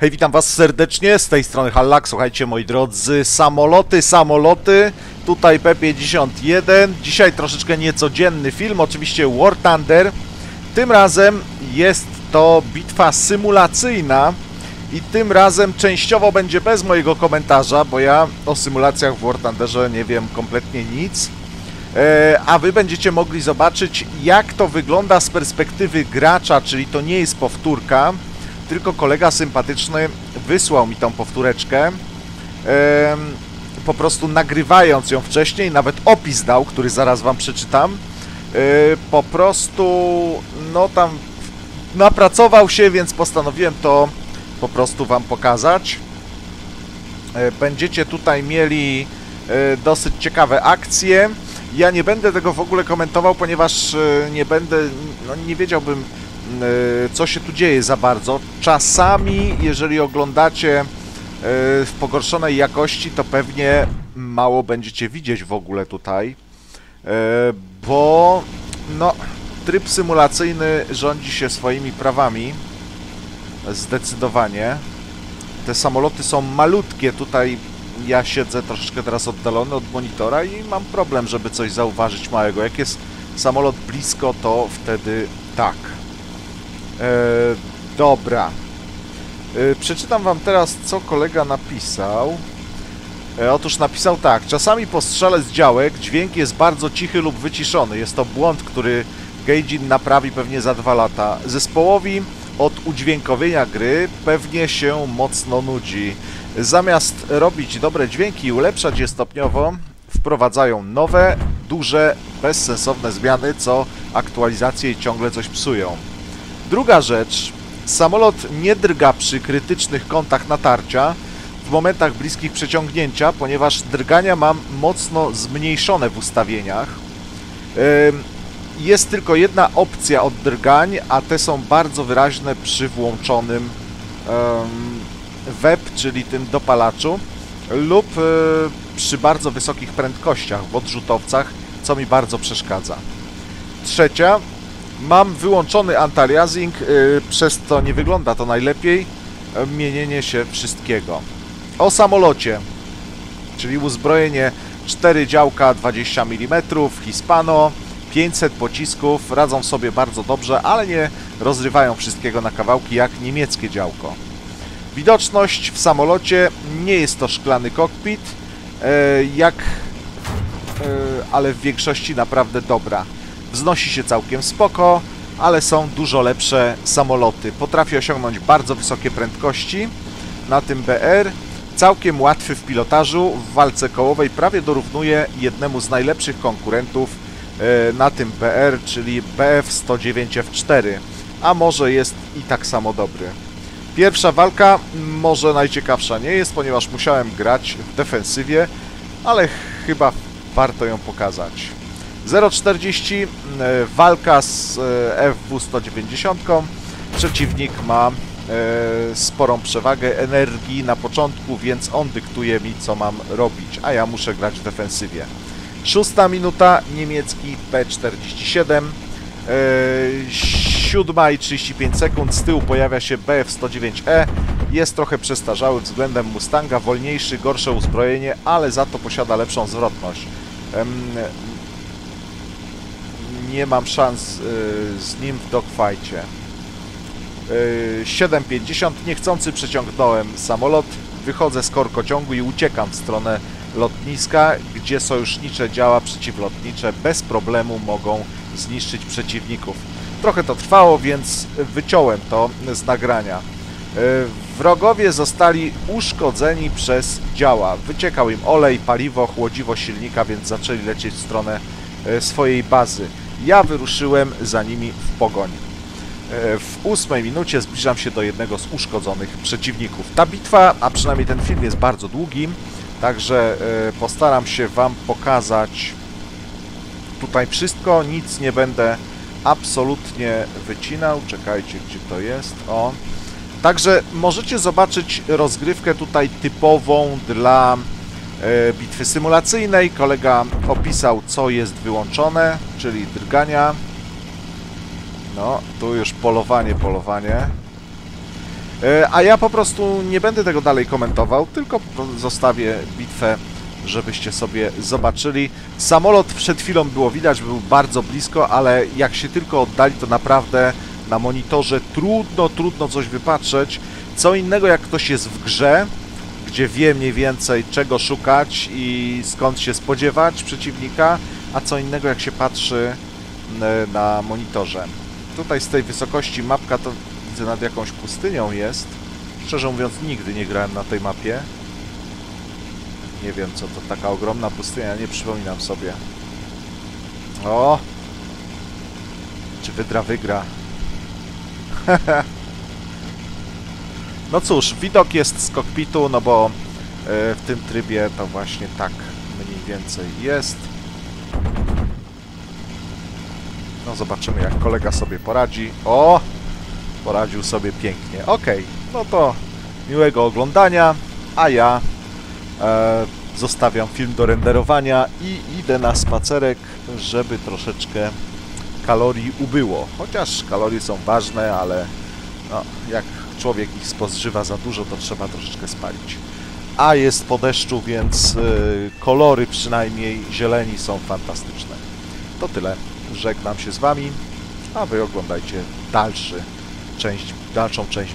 Hej, witam was serdecznie, z tej strony Hallak, słuchajcie moi drodzy, samoloty, samoloty, tutaj P-51, dzisiaj troszeczkę niecodzienny film, oczywiście War Thunder, tym razem jest to bitwa symulacyjna i tym razem częściowo będzie bez mojego komentarza, bo ja o symulacjach w War Thunderze nie wiem kompletnie nic, e, a wy będziecie mogli zobaczyć jak to wygląda z perspektywy gracza, czyli to nie jest powtórka, tylko kolega sympatyczny wysłał mi tą powtóreczkę, po prostu nagrywając ją wcześniej, nawet opis dał, który zaraz wam przeczytam. E, po prostu, no tam napracował się, więc postanowiłem to po prostu wam pokazać. E, Będziecie tutaj mieli e, dosyć ciekawe akcje. Ja nie będę tego w ogóle komentował, ponieważ nie będę, no nie wiedziałbym co się tu dzieje za bardzo. Czasami, jeżeli oglądacie e, w pogorszonej jakości, to pewnie mało będziecie widzieć w ogóle tutaj, e, bo no, tryb symulacyjny rządzi się swoimi prawami, zdecydowanie. Te samoloty są malutkie, tutaj ja siedzę troszeczkę teraz oddalony od monitora i mam problem, żeby coś zauważyć małego. Jak jest samolot blisko, to wtedy tak. E, dobra. E, przeczytam wam teraz, co kolega napisał. E, otóż napisał tak. Czasami po strzale z działek dźwięk jest bardzo cichy lub wyciszony. Jest to błąd, który Gaijin naprawi pewnie za dwa lata. Zespołowi od udźwiękowienia gry pewnie się mocno nudzi. Zamiast robić dobre dźwięki i ulepszać je stopniowo, wprowadzają nowe, duże, bezsensowne zmiany, co aktualizacje ciągle coś psują. Druga rzecz, samolot nie drga przy krytycznych kątach natarcia w momentach bliskich przeciągnięcia, ponieważ drgania mam mocno zmniejszone w ustawieniach. Jest tylko jedna opcja od drgań, a te są bardzo wyraźne przy włączonym web, czyli tym dopalaczu lub e, przy bardzo wysokich prędkościach w odrzutowcach, co mi bardzo przeszkadza. Trzecia, mam wyłączony anti-aliasing, e, przez to nie wygląda to najlepiej, mienienie się wszystkiego. O samolocie, czyli uzbrojenie 4 działka 20 mm, Hispano, 500 pocisków, radzą sobie bardzo dobrze, ale nie rozrywają wszystkiego na kawałki jak niemieckie działko. Widoczność w samolocie nie jest to szklany kokpit, e, jak, e, ale w większości naprawdę dobra. Wznosi się całkiem spoko, ale są dużo lepsze samoloty. Potrafi osiągnąć bardzo wysokie prędkości na tym BR. Całkiem łatwy w pilotażu, w walce kołowej prawie dorównuje jednemu z najlepszych konkurentów e, na tym BR, czyli BF-109F4, a może jest i tak samo dobry. Pierwsza walka może najciekawsza nie jest, ponieważ musiałem grać w defensywie, ale chyba warto ją pokazać. 0,40 e, walka z e, FW-190. Przeciwnik ma e, sporą przewagę energii na początku, więc on dyktuje mi co mam robić, a ja muszę grać w defensywie. Szósta minuta, niemiecki P47. Yy, siódma i 35 sekund, z tyłu pojawia się BF-109E. Jest trochę przestarzały względem Mustanga, wolniejszy, gorsze uzbrojenie, ale za to posiada lepszą zwrotność. Nie mam szans y, z nim w dogfightie. Y, 7,50, niechcący przeciągnąłem samolot, wychodzę z korkociągu i uciekam w stronę lotniska, gdzie sojusznicze działa przeciwlotnicze bez problemu mogą zniszczyć przeciwników. Trochę to trwało, więc wyciąłem to z nagrania. E, Wrogowie zostali uszkodzeni przez działa. Wyciekał im olej, paliwo, chłodziwo silnika, więc zaczęli lecieć w stronę swojej bazy. Ja wyruszyłem za nimi w pogoń. E, W ósmej minucie zbliżam się do jednego z uszkodzonych przeciwników. Ta bitwa, a przynajmniej ten film jest bardzo długi, także e, postaram się Wam pokazać tutaj wszystko, nic nie będę absolutnie wycinał. Czekajcie, gdzie to jest. O. Także możecie zobaczyć rozgrywkę tutaj typową dla bitwy symulacyjnej. Kolega opisał, co jest wyłączone, czyli drgania. No, tu już polowanie, polowanie. E, A ja po prostu nie będę tego dalej komentował, tylko zostawię bitwę, żebyście sobie zobaczyli. Samolot przed chwilą było widać, był bardzo blisko, ale jak się tylko oddali, to naprawdę na monitorze trudno, trudno coś wypatrzeć. Co innego jak ktoś jest w grze, gdzie wie mniej więcej czego szukać i skąd się spodziewać przeciwnika, a co innego jak się patrzy e, na monitorze. Tutaj z tej wysokości mapka to widzę nad jakąś pustynią jest. Szczerze mówiąc nigdy nie grałem na tej mapie. Nie wiem co to taka ogromna pustynia, nie przypominam sobie. O! Czy wydra wygra? no cóż, widok jest z kokpitu, no bo e, w tym trybie to właśnie tak mniej więcej jest. No zobaczymy jak kolega sobie poradzi. O! Poradził sobie pięknie. Okej, no to miłego oglądania, a ja e, zostawiam film do renderowania i idę na spacerek, żeby troszeczkę kalorii ubyło. Chociaż kalorie są ważne, ale no, jak człowiek ich spożywa za dużo, to trzeba troszeczkę spalić. A jest po deszczu, więc y, kolory przynajmniej zieleni są fantastyczne. To tyle. Żegnam się z Wami, a Wy oglądajcie dalszy część, dalszą część.